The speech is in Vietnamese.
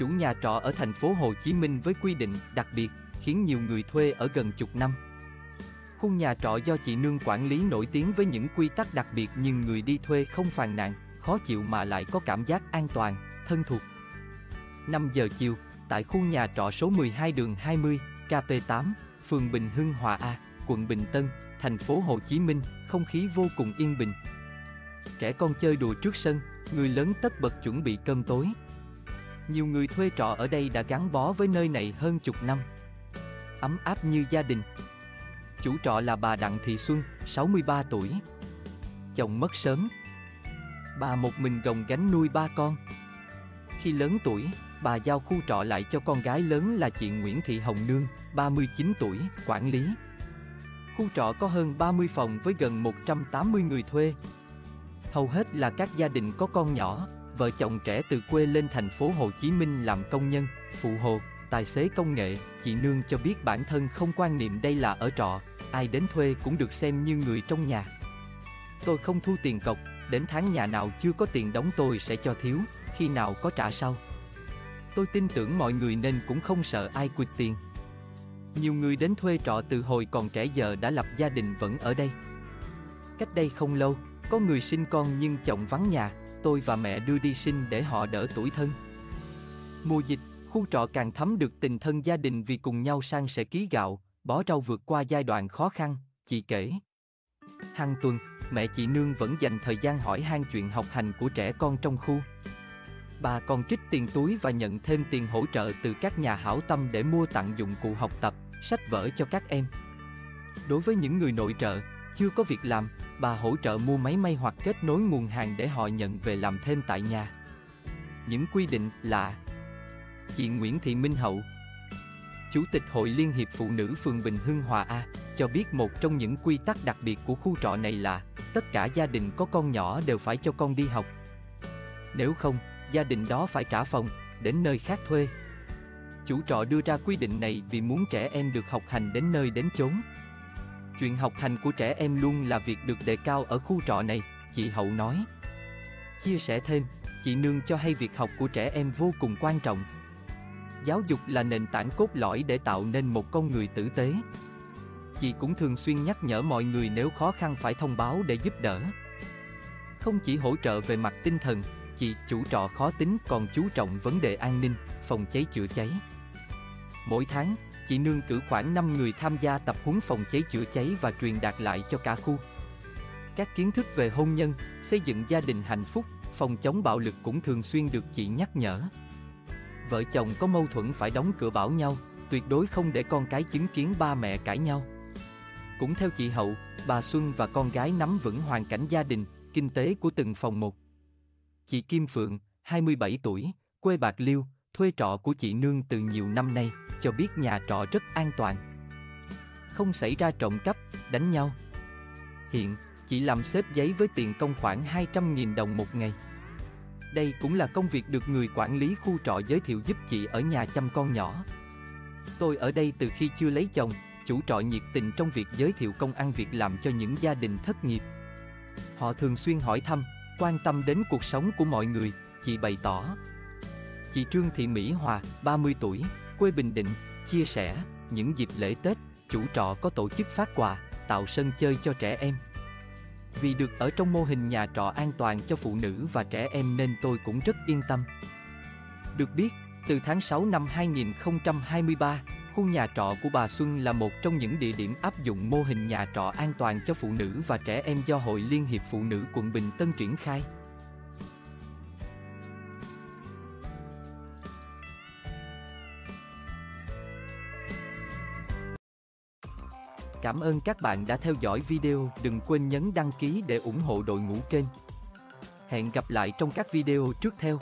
chủ nhà trọ ở thành phố Hồ Chí Minh với quy định đặc biệt, khiến nhiều người thuê ở gần chục năm. Khu nhà trọ do chị Nương quản lý nổi tiếng với những quy tắc đặc biệt nhưng người đi thuê không phàn nàn, khó chịu mà lại có cảm giác an toàn, thân thuộc. 5 giờ chiều, tại khu nhà trọ số 12 đường 20, KP8, phường Bình Hưng Hòa A, quận Bình Tân, thành phố Hồ Chí Minh, không khí vô cùng yên bình. Trẻ con chơi đùa trước sân, người lớn tất bật chuẩn bị cơm tối. Nhiều người thuê trọ ở đây đã gắn bó với nơi này hơn chục năm. Ấm áp như gia đình. Chủ trọ là bà Đặng Thị Xuân, 63 tuổi. Chồng mất sớm. Bà một mình gồng gánh nuôi ba con. Khi lớn tuổi, bà giao khu trọ lại cho con gái lớn là chị Nguyễn Thị Hồng Nương, 39 tuổi, quản lý. Khu trọ có hơn 30 phòng với gần 180 người thuê. Hầu hết là các gia đình có con nhỏ, vợ chồng trẻ từ quê lên thành phố Hồ Chí Minh làm công nhân, phụ hồ, tài xế công nghệ, chị Nương cho biết bản thân không quan niệm đây là ở trọ, ai đến thuê cũng được xem như người trong nhà. Tôi không thu tiền cọc, đến tháng nhà nào chưa có tiền đóng tôi sẽ cho thiếu, khi nào có trả sau. Tôi tin tưởng mọi người nên cũng không sợ ai quỵt tiền. Nhiều người đến thuê trọ từ hồi còn trẻ giờ đã lập gia đình vẫn ở đây. Cách đây không lâu, có người sinh con nhưng chồng vắng nhà, tôi và mẹ đưa đi sinh để họ đỡ tuổi thân. Mùa dịch, khu trọ càng thấm được tình thân gia đình vì cùng nhau sang sẻ ký gạo, bó rau vượt qua giai đoạn khó khăn, chị kể. Hàng tuần, mẹ chị Nương vẫn dành thời gian hỏi han chuyện học hành của trẻ con trong khu. Bà còn trích tiền túi và nhận thêm tiền hỗ trợ từ các nhà hảo tâm để mua tặng dụng cụ học tập, sách vở cho các em. Đối với những người nội trợ, chưa có việc làm, bà hỗ trợ mua máy may hoặc kết nối nguồn hàng để họ nhận về làm thêm tại nhà. Những quy định là Chị Nguyễn Thị Minh Hậu Chủ tịch Hội Liên hiệp Phụ nữ phường Bình Hưng Hòa A cho biết một trong những quy tắc đặc biệt của khu trọ này là tất cả gia đình có con nhỏ đều phải cho con đi học. Nếu không, gia đình đó phải trả phòng, đến nơi khác thuê. Chủ trọ đưa ra quy định này vì muốn trẻ em được học hành đến nơi đến chốn. Chuyện học hành của trẻ em luôn là việc được đề cao ở khu trọ này, chị Hậu nói. Chia sẻ thêm, chị Nương cho hay việc học của trẻ em vô cùng quan trọng. Giáo dục là nền tảng cốt lõi để tạo nên một con người tử tế. Chị cũng thường xuyên nhắc nhở mọi người nếu khó khăn phải thông báo để giúp đỡ. Không chỉ hỗ trợ về mặt tinh thần, chị chủ trọ khó tính còn chú trọng vấn đề an ninh, phòng cháy chữa cháy. Mỗi tháng, chị Nương cử khoảng 5 người tham gia tập huấn phòng cháy chữa cháy và truyền đạt lại cho cả khu. Các kiến thức về hôn nhân, xây dựng gia đình hạnh phúc, phòng chống bạo lực cũng thường xuyên được chị nhắc nhở. Vợ chồng có mâu thuẫn phải đóng cửa bảo nhau, tuyệt đối không để con cái chứng kiến ba mẹ cãi nhau. Cũng theo chị Hậu, bà Xuân và con gái nắm vững hoàn cảnh gia đình, kinh tế của từng phòng một. Chị Kim Phượng, 27 tuổi, quê Bạc Liêu, thuê trọ của chị Nương từ nhiều năm nay, cho biết nhà trọ rất an toàn. Không xảy ra trộm cắp, đánh nhau. Hiện, chị làm xếp giấy với tiền công khoảng 200.000 đồng một ngày. Đây cũng là công việc được người quản lý khu trọ giới thiệu giúp chị ở nhà chăm con nhỏ. Tôi ở đây từ khi chưa lấy chồng, chủ trọ nhiệt tình trong việc giới thiệu công ăn việc làm cho những gia đình thất nghiệp. Họ thường xuyên hỏi thăm, quan tâm đến cuộc sống của mọi người, chị bày tỏ. Chị Trương Thị Mỹ Hòa, 30 tuổi, quê Bình Định, chia sẻ, những dịp lễ Tết, chủ trọ có tổ chức phát quà, tạo sân chơi cho trẻ em. Vì được ở trong mô hình nhà trọ an toàn cho phụ nữ và trẻ em nên tôi cũng rất yên tâm. Được biết, từ tháng 6 năm 2023, khu nhà trọ của bà Xuân là một trong những địa điểm áp dụng mô hình nhà trọ an toàn cho phụ nữ và trẻ em do Hội Liên hiệp Phụ nữ quận Bình Tân triển khai. Cảm ơn các bạn đã theo dõi video, đừng quên nhấn đăng ký để ủng hộ đội ngũ kênh. Hẹn gặp lại trong các video trước theo.